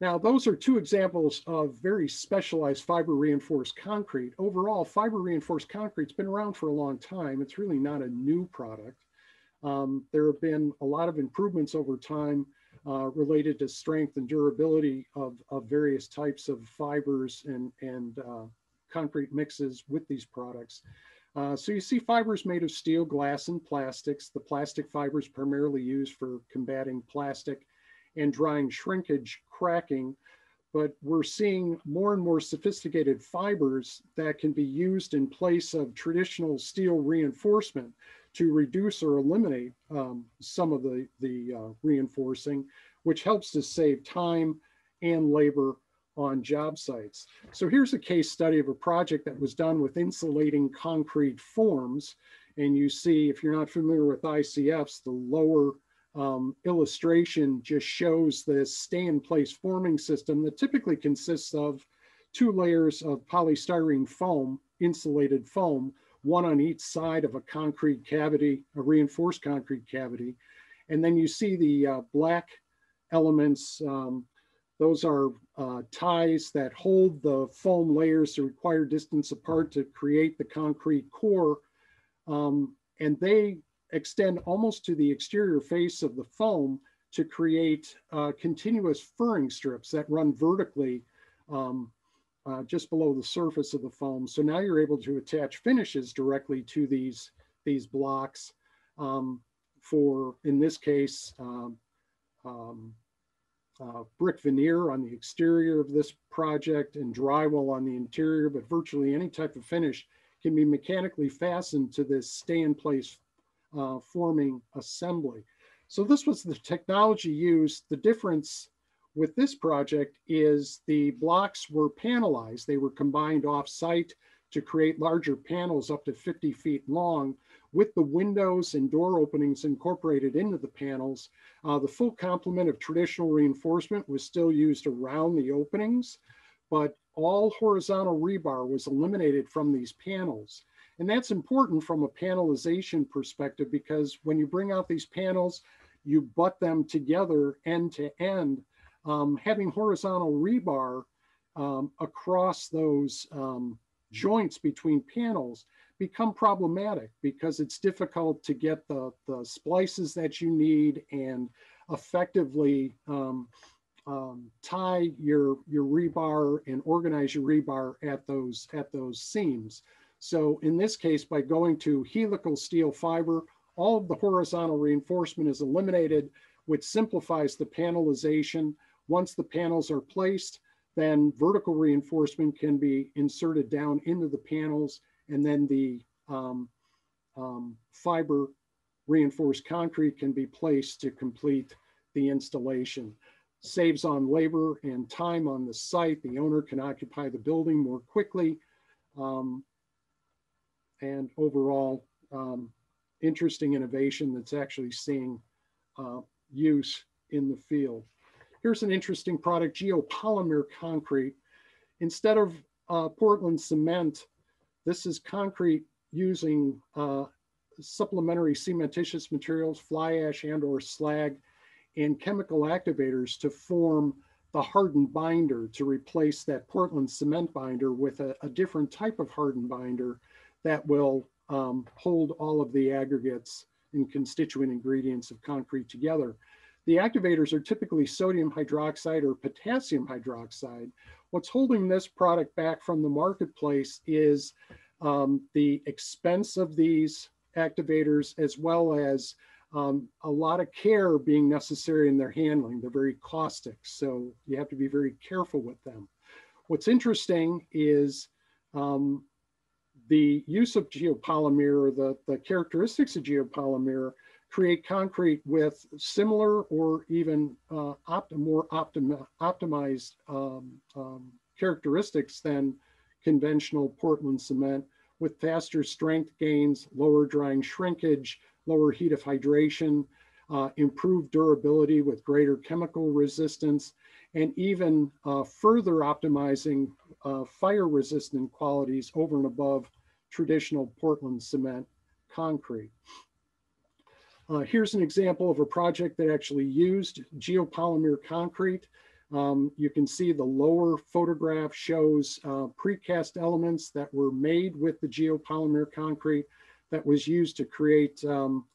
C: Now, those are two examples of very specialized fiber reinforced concrete. Overall, fiber reinforced concrete's been around for a long time. It's really not a new product. Um, there have been a lot of improvements over time uh, related to strength and durability of, of various types of fibers and, and uh, concrete mixes with these products. Uh, so you see fibers made of steel, glass, and plastics. The plastic fibers primarily used for combating plastic and drying shrinkage cracking, but we're seeing more and more sophisticated fibers that can be used in place of traditional steel reinforcement to reduce or eliminate um, some of the, the uh, reinforcing, which helps to save time and labor on job sites. So here's a case study of a project that was done with insulating concrete forms. And you see, if you're not familiar with ICFs, the lower um, illustration just shows this stay in place forming system that typically consists of two layers of polystyrene foam, insulated foam, one on each side of a concrete cavity, a reinforced concrete cavity. And then you see the uh, black elements. Um, those are uh, ties that hold the foam layers the required distance apart to create the concrete core. Um, and they extend almost to the exterior face of the foam to create uh, continuous furring strips that run vertically um, uh, just below the surface of the foam. So now you're able to attach finishes directly to these, these blocks um, for, in this case, um, um, uh, brick veneer on the exterior of this project and drywall on the interior, but virtually any type of finish can be mechanically fastened to this stay in place uh, forming assembly. So this was the technology used. The difference with this project is the blocks were panelized. They were combined off-site to create larger panels up to 50 feet long with the windows and door openings incorporated into the panels. Uh, the full complement of traditional reinforcement was still used around the openings, but all horizontal rebar was eliminated from these panels. And that's important from a panelization perspective because when you bring out these panels, you butt them together end to end um, having horizontal rebar um, across those um, joints between panels become problematic because it's difficult to get the, the splices that you need and effectively um, um, tie your, your rebar and organize your rebar at those, at those seams. So in this case, by going to helical steel fiber, all of the horizontal reinforcement is eliminated which simplifies the panelization. Once the panels are placed, then vertical reinforcement can be inserted down into the panels and then the um, um, fiber reinforced concrete can be placed to complete the installation. Saves on labor and time on the site. The owner can occupy the building more quickly. Um, and overall, um, interesting innovation that's actually seeing uh, use in the field. Here's an interesting product, geopolymer concrete. Instead of uh, Portland cement, this is concrete using uh, supplementary cementitious materials, fly ash and or slag, and chemical activators to form the hardened binder to replace that Portland cement binder with a, a different type of hardened binder that will um, hold all of the aggregates and constituent ingredients of concrete together. The activators are typically sodium hydroxide or potassium hydroxide. What's holding this product back from the marketplace is um, the expense of these activators as well as um, a lot of care being necessary in their handling. They're very caustic, so you have to be very careful with them. What's interesting is um, the use of geopolymer or the, the characteristics of geopolymer create concrete with similar or even uh, opt more optim optimized um, um, characteristics than conventional Portland cement with faster strength gains, lower drying shrinkage, lower heat of hydration, uh, improved durability with greater chemical resistance, and even uh, further optimizing uh, fire resistant qualities over and above traditional Portland cement concrete. Uh, here's an example of a project that actually used geopolymer concrete. Um, you can see the lower photograph shows uh, precast elements that were made with the geopolymer concrete that was used to create um,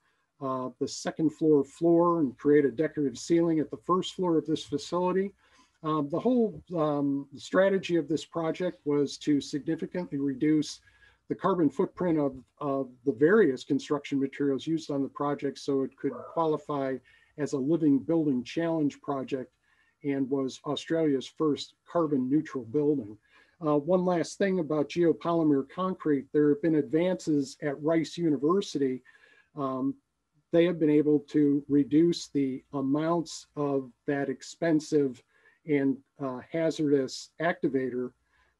C: uh, the second floor floor and create a decorative ceiling at the first floor of this facility. Um, the whole um, strategy of this project was to significantly reduce the carbon footprint of, of the various construction materials used on the project so it could qualify as a living building challenge project and was Australia's first carbon neutral building. Uh, one last thing about geopolymer concrete, there have been advances at Rice University um, they have been able to reduce the amounts of that expensive and uh, hazardous activator,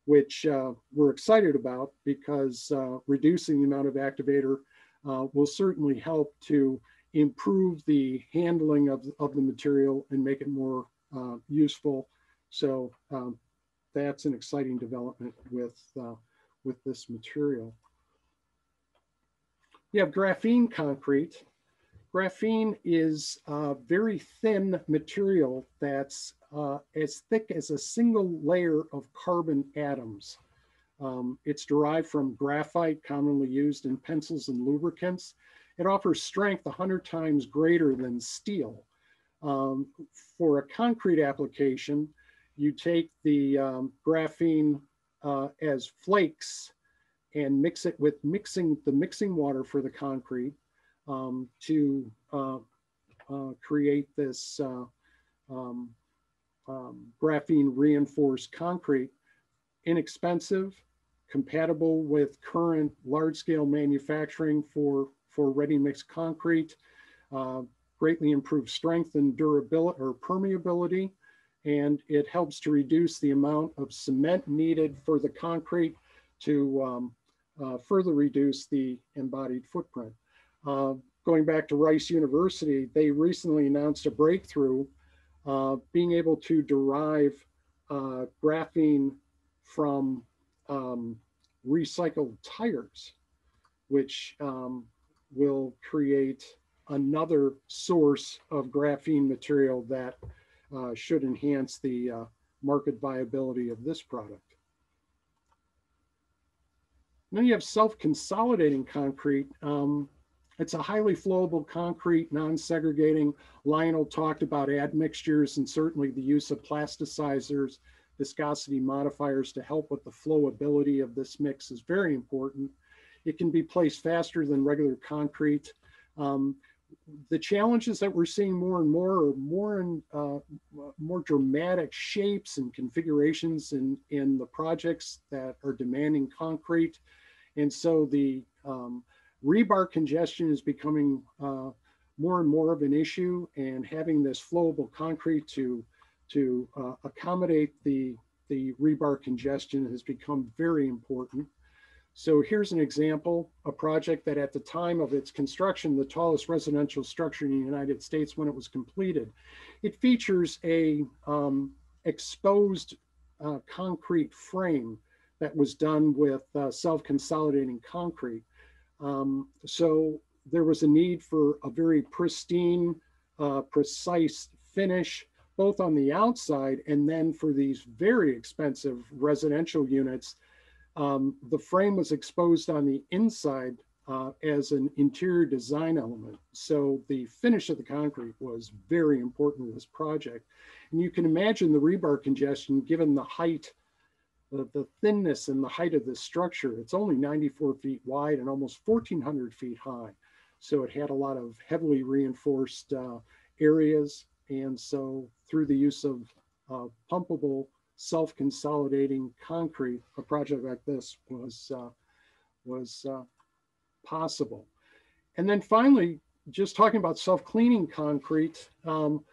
C: which uh, we're excited about because uh, reducing the amount of activator uh, will certainly help to improve the handling of, of the material and make it more uh, useful. So um, that's an exciting development with, uh, with this material. We have graphene concrete. Graphene is a very thin material that's uh, as thick as a single layer of carbon atoms. Um, it's derived from graphite commonly used in pencils and lubricants. It offers strength 100 times greater than steel. Um, for a concrete application, you take the um, graphene uh, as flakes and mix it with mixing the mixing water for the concrete um, to uh, uh, create this uh, um, graphene reinforced concrete. Inexpensive, compatible with current large scale manufacturing for, for ready mix concrete, uh, greatly improved strength and durability or permeability, and it helps to reduce the amount of cement needed for the concrete to um, uh, further reduce the embodied footprint. Uh, going back to Rice University, they recently announced a breakthrough uh, being able to derive uh, graphene from um, recycled tires, which um, will create another source of graphene material that uh, should enhance the uh, market viability of this product. then you have self-consolidating concrete. Um, it's a highly flowable concrete, non-segregating. Lionel talked about admixtures and certainly the use of plasticizers, viscosity modifiers to help with the flowability of this mix is very important. It can be placed faster than regular concrete. Um, the challenges that we're seeing more and more are more and uh, more dramatic shapes and configurations in, in the projects that are demanding concrete. And so the um, rebar congestion is becoming uh, more and more of an issue and having this flowable concrete to, to uh, accommodate the, the rebar congestion has become very important. So here's an example, a project that at the time of its construction, the tallest residential structure in the United States when it was completed. It features a um, exposed uh, concrete frame that was done with uh, self-consolidating concrete. Um, so there was a need for a very pristine, uh, precise finish, both on the outside and then for these very expensive residential units um, the frame was exposed on the inside uh, as an interior design element. So the finish of the concrete was very important in this project. And you can imagine the rebar congestion given the height, the, the thinness and the height of this structure. It's only 94 feet wide and almost 1400 feet high. So it had a lot of heavily reinforced uh, areas. And so through the use of uh, pumpable self-consolidating concrete, a project like this was, uh, was uh, possible. And then finally, just talking about self-cleaning concrete, um,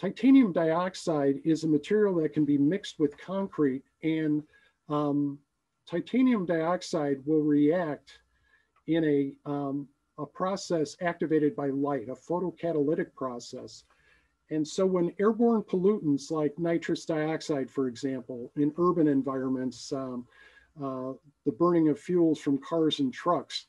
C: titanium dioxide is a material that can be mixed with concrete and um, titanium dioxide will react in a, um, a process activated by light, a photocatalytic process. And so when airborne pollutants like nitrous dioxide, for example, in urban environments, um, uh, the burning of fuels from cars and trucks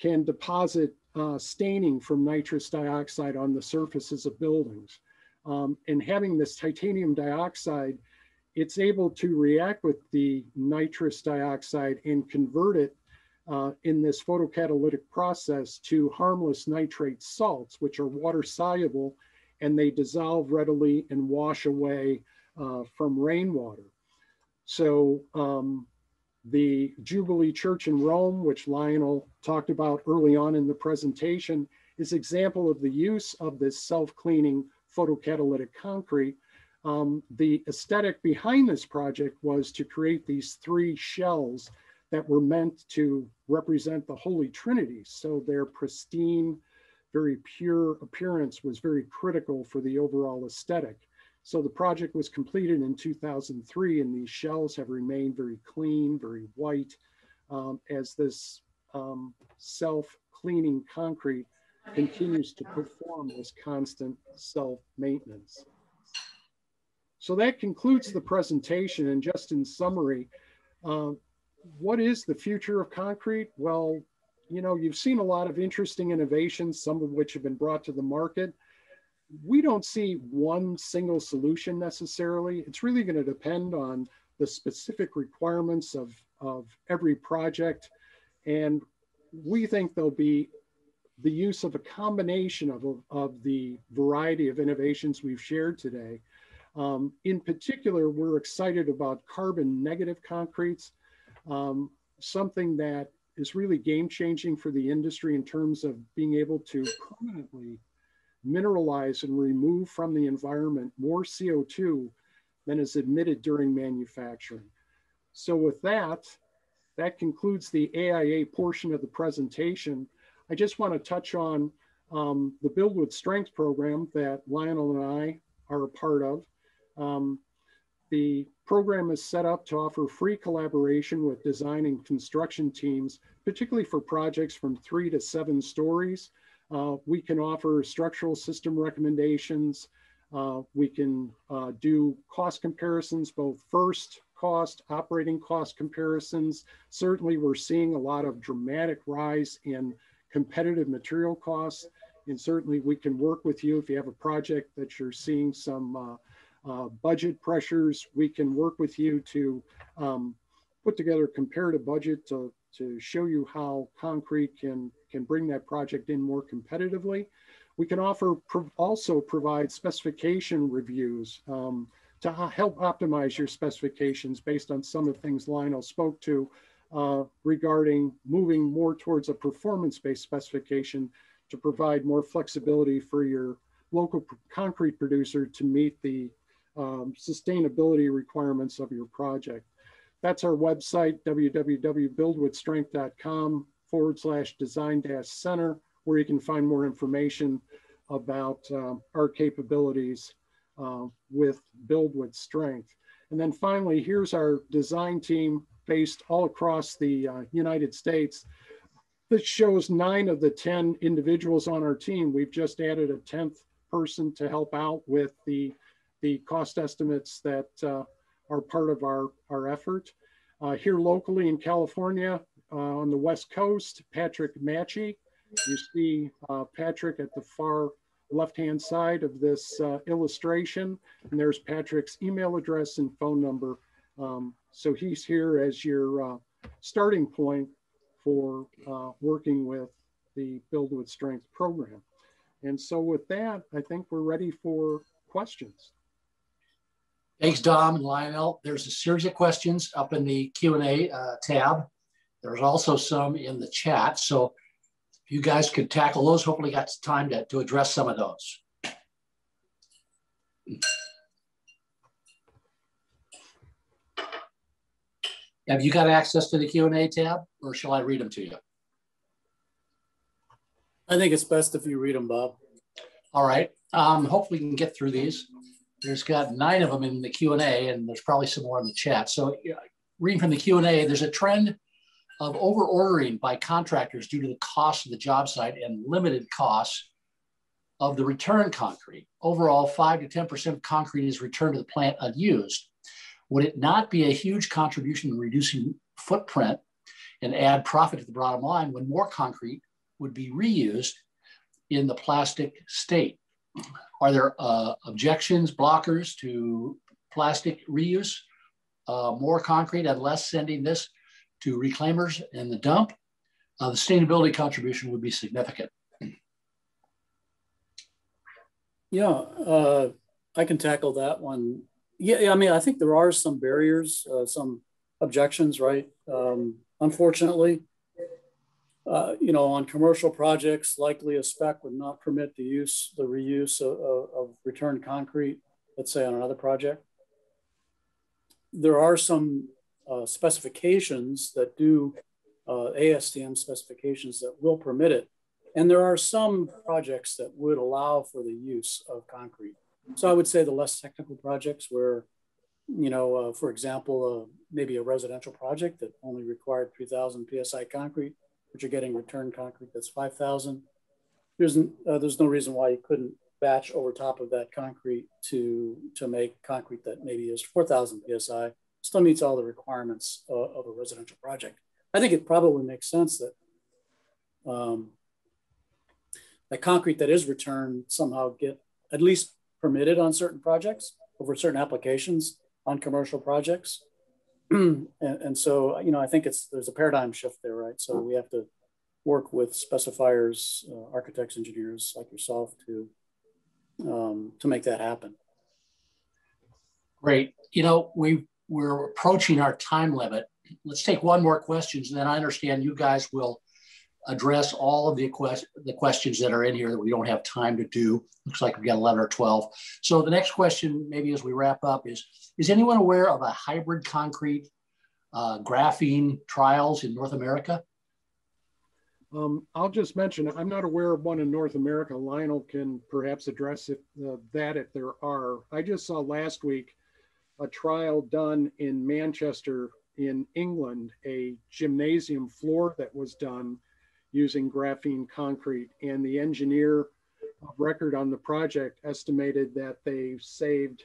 C: can deposit uh, staining from nitrous dioxide on the surfaces of buildings. Um, and having this titanium dioxide, it's able to react with the nitrous dioxide and convert it uh, in this photocatalytic process to harmless nitrate salts, which are water soluble and they dissolve readily and wash away uh, from rainwater. So um, the Jubilee Church in Rome, which Lionel talked about early on in the presentation, is example of the use of this self-cleaning photocatalytic concrete. Um, the aesthetic behind this project was to create these three shells that were meant to represent the Holy Trinity. So they're pristine, very pure appearance was very critical for the overall aesthetic. So the project was completed in 2003 and these shells have remained very clean, very white um, as this um, self-cleaning concrete continues to perform this constant self-maintenance. So that concludes the presentation and just in summary, uh, what is the future of concrete? Well, you know, you've seen a lot of interesting innovations, some of which have been brought to the market. We don't see one single solution necessarily. It's really going to depend on the specific requirements of, of every project. And we think there'll be the use of a combination of, of the variety of innovations we've shared today. Um, in particular, we're excited about carbon negative concretes, um, something that is really game changing for the industry in terms of being able to permanently mineralize and remove from the environment more CO2 than is emitted during manufacturing. So with that, that concludes the AIA portion of the presentation. I just want to touch on um, the Build with Strength program that Lionel and I are a part of. Um, the program is set up to offer free collaboration with design and construction teams, particularly for projects from three to seven stories. Uh, we can offer structural system recommendations. Uh, we can uh, do cost comparisons, both first cost, operating cost comparisons. Certainly we're seeing a lot of dramatic rise in competitive material costs. And certainly we can work with you if you have a project that you're seeing some uh, budget pressures, we can work with you to um, put together a comparative budget to, to show you how concrete can, can bring that project in more competitively. We can offer pro also provide specification reviews um, to help optimize your specifications based on some of the things Lionel spoke to uh, regarding moving more towards a performance-based specification to provide more flexibility for your local concrete producer to meet the um, sustainability requirements of your project. That's our website, www.buildwithstrength.com forward slash design dash center, where you can find more information about uh, our capabilities uh, with Build with Strength. And then finally, here's our design team based all across the uh, United States. This shows nine of the 10 individuals on our team. We've just added a 10th person to help out with the, the cost estimates that uh, are part of our, our effort. Uh, here locally in California, uh, on the West Coast, Patrick Matchy. You see Patrick at the far left-hand side of this illustration, and there's Patrick's email address and phone number. Um, so he's here as your starting point for uh, working with the Build with Strength program. And so with that, I think we're ready for questions.
A: Thanks, Donn and Lionel. There's a series of questions up in the Q&A uh, tab. There's also some in the chat. So if you guys could tackle those, hopefully got time to, to address some of those. Have you got access to the Q&A tab or shall I read them to you?
B: I think it's best if you read them, Bob.
A: All right. Um, hopefully we can get through these. There's got nine of them in the Q&A and there's probably some more in the chat. So reading from the Q&A, there's a trend of over ordering by contractors due to the cost of the job site and limited costs of the return concrete. Overall, 5 to 10% of concrete is returned to the plant unused. Would it not be a huge contribution in reducing footprint and add profit to the bottom line when more concrete would be reused in the plastic state? Are there uh, objections, blockers to plastic reuse? Uh, more concrete and less sending this to reclaimers in the dump, uh, the sustainability contribution would be significant.
B: Yeah, uh, I can tackle that one. Yeah, I mean, I think there are some barriers, uh, some objections, right? Um, unfortunately, uh, you know, on commercial projects, likely a spec would not permit the use, the reuse of, of, of returned concrete, let's say on another project. There are some uh, specifications that do uh, ASTM specifications that will permit it. And there are some projects that would allow for the use of concrete. So I would say the less technical projects where, you know, uh, for example, uh, maybe a residential project that only required 3000 PSI concrete, but you're getting return concrete that's 5000. There's, uh, there's no reason why you couldn't batch over top of that concrete to, to make concrete that maybe is 4000 PSI still meets all the requirements uh, of a residential project. I think it probably makes sense that um, that concrete that is returned somehow get at least permitted on certain projects over certain applications on commercial projects. and, and, so, you know, I think it's there's a paradigm shift there, right? So we have to work with specifiers, uh, architects, engineers like yourself to um, to make that happen.
A: Great. You know, we we're approaching our time limit. Let's take one more questions, and then I understand you guys will address all of the, the questions that are in here that we don't have time to do. Looks like we've got 11 or 12. So the next question, maybe as we wrap up, is Is anyone aware of a hybrid concrete uh, graphene trials in North America?
C: Um, I'll just mention, I'm not aware of one in North America. Lionel can perhaps address it, uh, that if there are. I just saw last week a trial done in Manchester in England, a gymnasium floor that was done using graphene concrete. And the engineer of record on the project estimated that they saved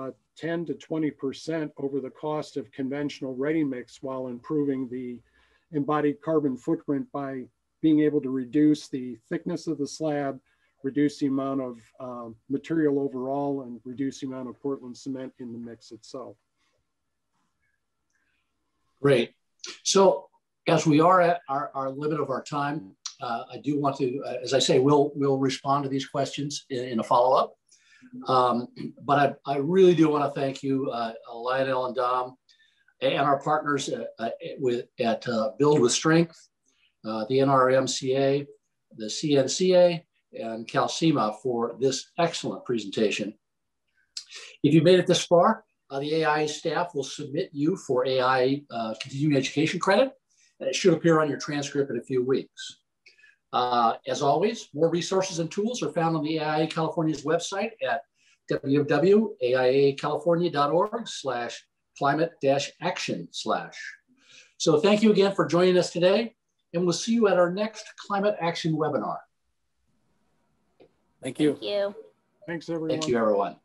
C: uh, 10 to 20% over the cost of conventional ready mix while improving the embodied carbon footprint by being able to reduce the thickness of the slab reduce the amount of um, material overall and reduce the amount of Portland cement in the mix itself.
A: Great. So as we are at our, our limit of our time, uh, I do want to, uh, as I say, we'll, we'll respond to these questions in, in a follow-up. Um, but I, I really do want to thank you, uh, Lionel and Donn, and our partners at, uh, with, at uh, Build with Strength, uh, the NRMCA, the CNCA, and CalCIMA for this excellent presentation. If you made it this far, uh, the AI staff will submit you for AI uh, continuing education credit, and it should appear on your transcript in a few weeks. Uh, as always, more resources and tools are found on the AIA California's website at www.aiacalifornia.org slash climate action slash. So thank you again for joining us today, and we'll see you at our next climate action webinar.
B: Thank you.
D: Thank you.
C: Thanks, everyone.
A: Thank you, everyone.